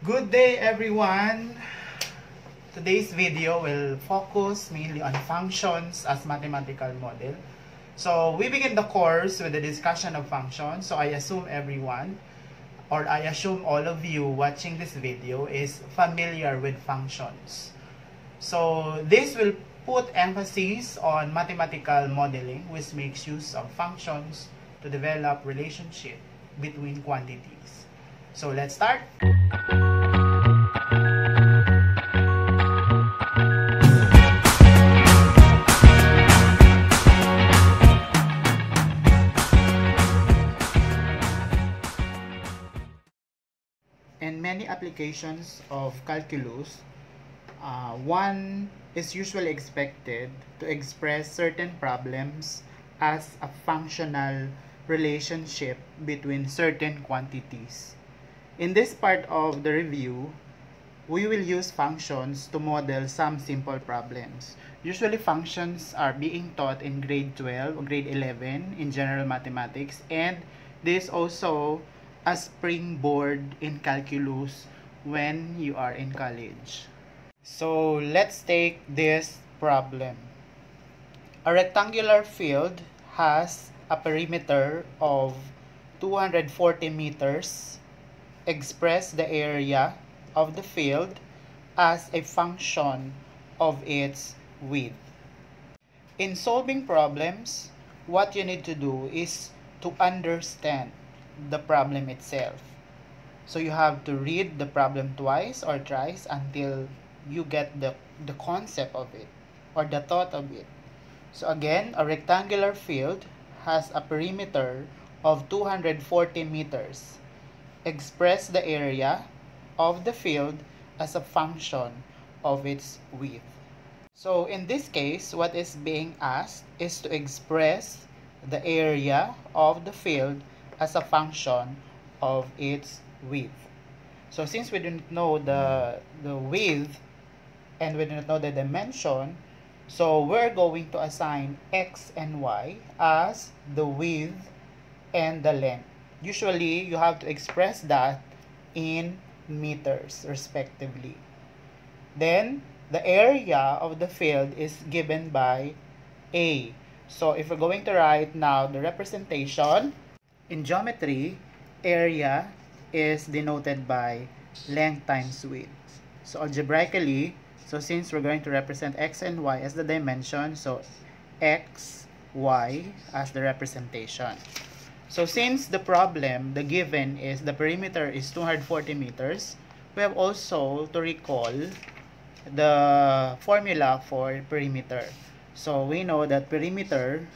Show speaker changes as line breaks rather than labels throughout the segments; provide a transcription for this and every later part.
Good day everyone! Today's video will focus mainly on functions as mathematical model. So we begin the course with the discussion of functions. So I assume everyone or I assume all of you watching this video is familiar with functions. So this will put emphasis on mathematical modeling which makes use of functions to develop relationship between quantities. So let's start. In many applications of calculus, uh, one is usually expected to express certain problems as a functional relationship between certain quantities. In this part of the review, we will use functions to model some simple problems. Usually functions are being taught in grade 12 or grade 11 in general mathematics and this also a springboard in calculus when you are in college. So let's take this problem. A rectangular field has a perimeter of 240 meters. Express the area of the field as a function of its width. In solving problems, what you need to do is to understand the problem itself. So you have to read the problem twice or thrice until you get the, the concept of it or the thought of it. So again, a rectangular field has a perimeter of 240 meters. Express the area of the field as a function of its width. So in this case, what is being asked is to express the area of the field as a function of its width. So since we didn't know the, the width and we didn't know the dimension, so we're going to assign x and y as the width and the length. Usually, you have to express that in meters respectively. Then, the area of the field is given by A. So, if we're going to write now the representation, in geometry, area is denoted by length times width. So, algebraically, so since we're going to represent x and y as the dimension, so x, y as the representation. So since the problem, the given is the perimeter is 240 meters, we have also to recall the formula for perimeter. So we know that perimeter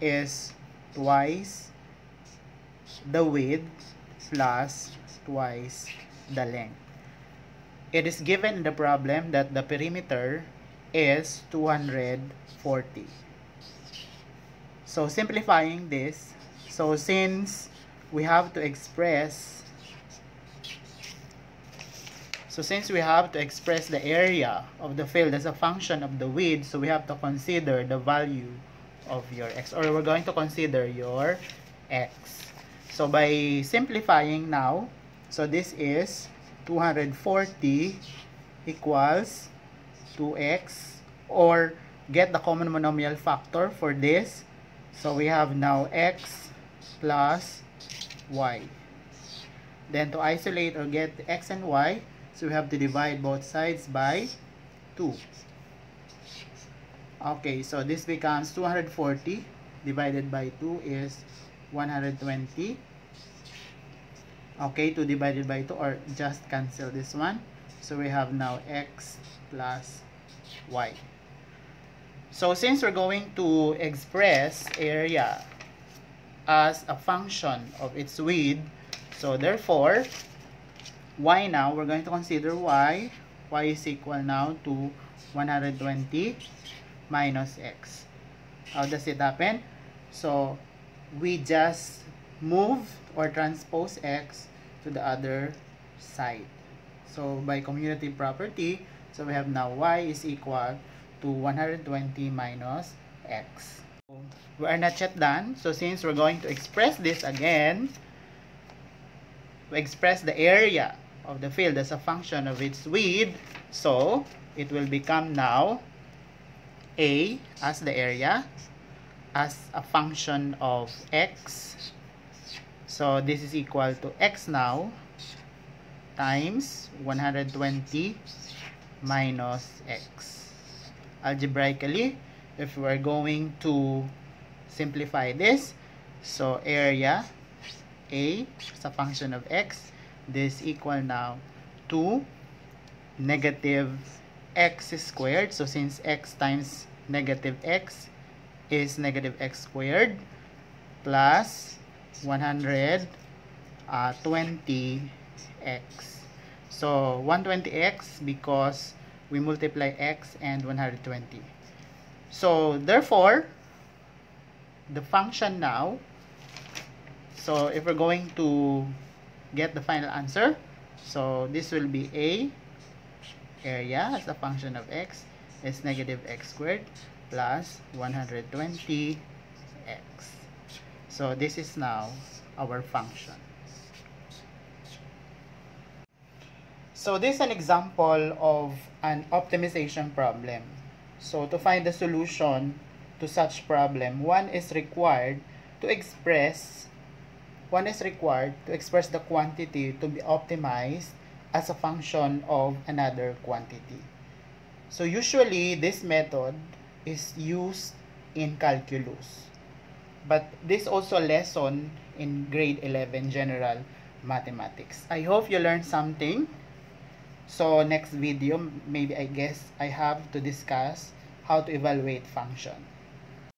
is twice the width plus twice the length. It is given in the problem that the perimeter is 240. So simplifying this, so since we have to express so since we have to express the area of the field as a function of the width, so we have to consider the value of your x or we're going to consider your x. So by simplifying now, so this is 240 equals 2x or get the common monomial factor for this. So we have now x plus y. Then to isolate or get x and y, so we have to divide both sides by 2. Okay, so this becomes 240 divided by 2 is 120 okay 2 divided by 2 or just cancel this one so we have now x plus y so since we're going to express area as a function of its width so therefore y now we're going to consider y y is equal now to 120 minus x how does it happen so we just move or transpose x to the other side. So by commutative property, so we have now y is equal to 120 minus x. We are not yet done. So since we're going to express this again, we express the area of the field as a function of its width. So, it will become now A as the area as a function of x. So, this is equal to x now times 120 minus x. Algebraically, if we're going to simplify this, so area a as a function of x, this equal now to negative x squared. So since x times negative x is negative x squared plus 120x. Uh, so 120x because we multiply x and 120. So therefore, the function now, so if we're going to get the final answer, so this will be a area as a function of x is negative x squared plus 120x. So this is now our function. So this is an example of an optimization problem. So to find the solution to such problem, one is required to express one is required to express the quantity to be optimized as a function of another quantity. So usually this method is used in calculus. But this also lesson in grade 11 general mathematics. I hope you learned something. So next video, maybe I guess I have to discuss how to evaluate function.